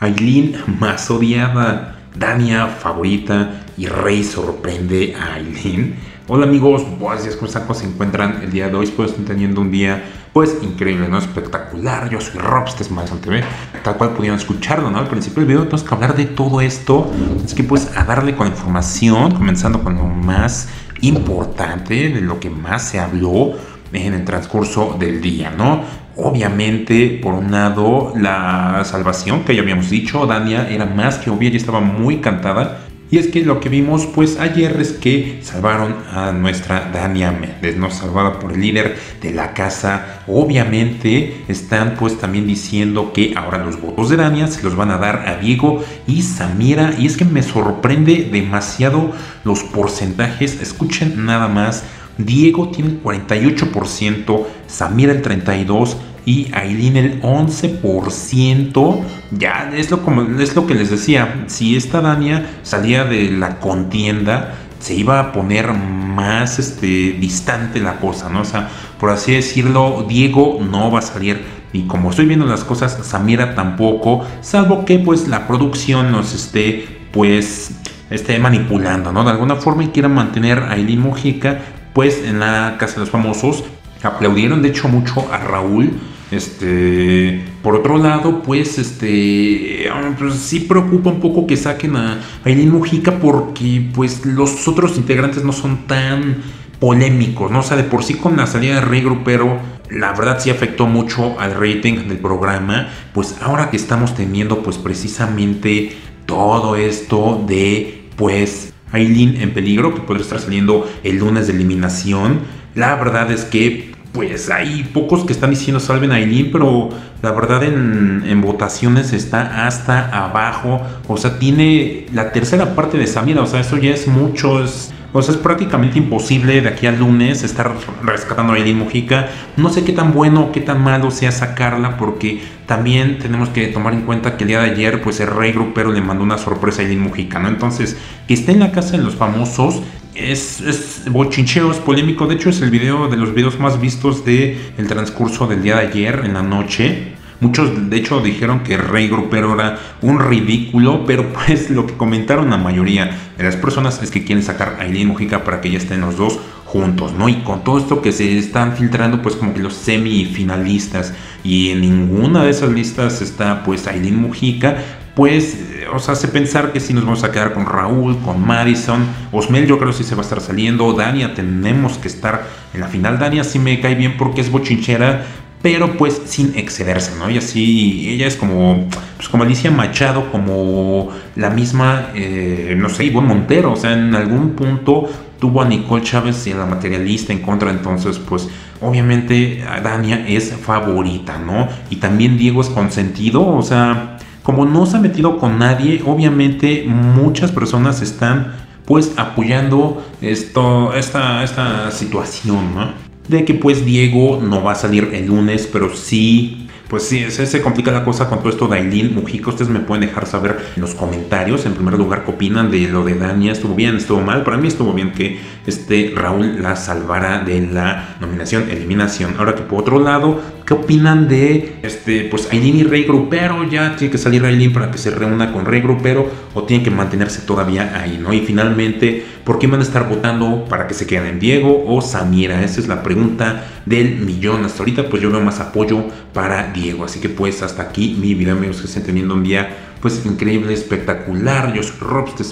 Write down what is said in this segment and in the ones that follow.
Aileen más odiada, Dania favorita y Rey sorprende a Aileen. Hola amigos, buenos días, ¿cómo están? ¿Cómo se encuentran el día de hoy? Espero estén teniendo un día pues increíble, ¿no? Espectacular. Yo soy Rob, este es Madison TV. Tal cual pudieron escucharlo, ¿no? Al principio del video tenemos que hablar de todo esto. Es que pues a darle con la información, comenzando con lo más importante, de lo que más se habló en el transcurso del día, ¿no? Obviamente, por un lado, la salvación que ya habíamos dicho, Dania era más que obvia y estaba muy cantada. Y es que lo que vimos pues ayer es que salvaron a nuestra Dania Méndez, ¿no? Salvada por el líder de la casa. Obviamente están pues también diciendo que ahora los votos de Dania se los van a dar a Diego y Samira. Y es que me sorprende demasiado los porcentajes. Escuchen nada más. Diego tiene 48%, Samira el 32% y Aileen el 11%. Ya es lo, como, es lo que les decía. Si esta Dania salía de la contienda, se iba a poner más este, distante la cosa, ¿no? O sea, por así decirlo, Diego no va a salir. Y como estoy viendo las cosas, Samira tampoco, salvo que pues la producción nos esté pues esté manipulando, ¿no? De alguna forma y quiera mantener a Aileen Mujica pues en la Casa de los Famosos. Aplaudieron de hecho mucho a Raúl este, por otro lado, pues, este, pues sí preocupa un poco que saquen a Aileen Mujica porque, pues, los otros integrantes no son tan polémicos, ¿no? O sea, de por sí con la salida de Rey Grupero, la verdad sí afectó mucho al rating del programa, pues ahora que estamos teniendo, pues, precisamente todo esto de, pues, Aileen en peligro, que podría estar saliendo el lunes de eliminación, la verdad es que pues hay pocos que están diciendo salven a Aileen, pero la verdad en, votaciones está hasta abajo. O sea, tiene la tercera parte de Samira. O sea, eso ya es mucho. Es, o sea, es prácticamente imposible de aquí al lunes estar rescatando a Aileen Mujica. No sé qué tan bueno o qué tan malo sea sacarla, porque también tenemos que tomar en cuenta que el día de ayer, pues el rey grupero le mandó una sorpresa a Aileen Mujica, ¿no? Entonces, que esté en la casa de los famosos es, es bochincheo, es polémico. De hecho, es el video de los videos más vistos del el transcurso del día de ayer en la noche. Muchos de hecho dijeron que Rey Grupero era un ridículo, pero pues lo que comentaron la mayoría de las personas es que quieren sacar a Aileen Mujica para que ya estén los dos juntos, ¿no? Y con todo esto que se están filtrando, pues como que los semifinalistas y en ninguna de esas listas está pues Aileen Mujica, pues os hace pensar que si nos vamos a quedar con Raúl, con Madison, Osmel yo creo que sí se va a estar saliendo, Dania tenemos que estar en la final, Dania sí me cae bien porque es bochinchera, pero pues sin excederse, ¿no? Y así, ella es como, pues como Alicia Machado, como la misma, eh, no sé, Ivonne Montero, o sea, en algún punto tuvo a Nicole Chávez y a la materialista en contra, entonces pues obviamente Dania es favorita, ¿no? Y también Diego es consentido, o sea como no se ha metido con nadie, obviamente muchas personas están pues apoyando esto, esta, esta situación, ¿no? De que pues Diego no va a salir el lunes, pero sí pues sí, se, complica la cosa con todo esto de Aileen Mujica. Ustedes me pueden dejar saber en los comentarios, en primer lugar, qué opinan de lo de Dania. ¿Estuvo bien? ¿Estuvo mal? Para mí estuvo bien que este Raúl la salvara de la nominación, eliminación. Ahora que por otro lado, ¿qué opinan de este, pues Aileen y Rey Grupero? Ya tiene que salir Aileen para que se reúna con Rey Grupero o tiene que mantenerse todavía ahí, ¿no? Y finalmente, ¿por qué van a estar votando para que se queden Diego o Samira? Esa es la pregunta del millón. Hasta ahorita, pues yo veo más apoyo para Diego. Así que pues hasta aquí mi video, amigos, que estén teniendo un día pues increíble, espectacular. Yo soy Rob, este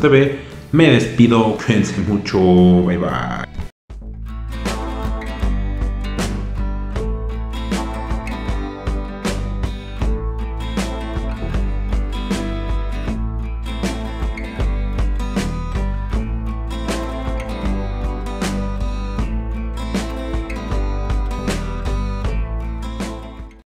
TV. Me despido, cuídense mucho, bye bye.